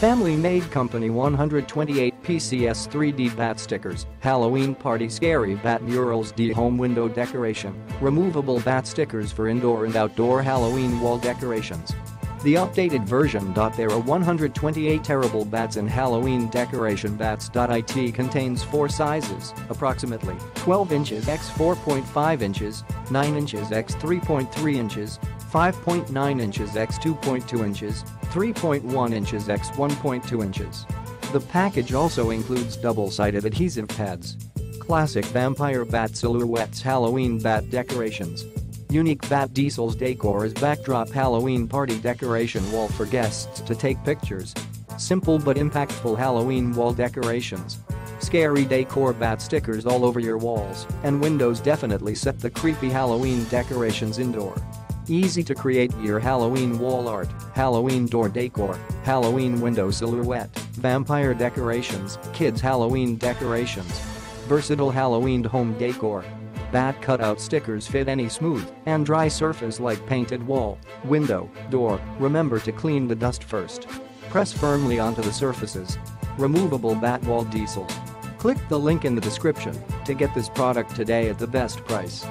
Family Made Company 128 PCS 3D Bat Stickers, Halloween Party Scary Bat Murals D Home Window Decoration, Removable Bat Stickers for Indoor and Outdoor Halloween Wall Decorations. The updated version. There are 128 terrible bats in Halloween decoration bats. It contains four sizes, approximately 12 inches x 4.5 inches, 9 inches x 3.3 inches, 5.9 inches x 2.2 inches, 3.1 inches x 1.2 inches. The package also includes double-sided adhesive pads. Classic Vampire Bat Silhouettes Halloween Bat Decorations Unique Bat Diesel's decor as backdrop Halloween party decoration wall for guests to take pictures. Simple but impactful Halloween wall decorations. Scary decor bat stickers all over your walls and windows definitely set the creepy Halloween decorations indoor. Easy to create your Halloween wall art, Halloween door decor, Halloween window silhouette, vampire decorations, kids Halloween decorations. Versatile Halloween home decor, Bat cutout stickers fit any smooth and dry surface like painted wall, window, door, remember to clean the dust first. Press firmly onto the surfaces. Removable bat wall diesel. Click the link in the description to get this product today at the best price.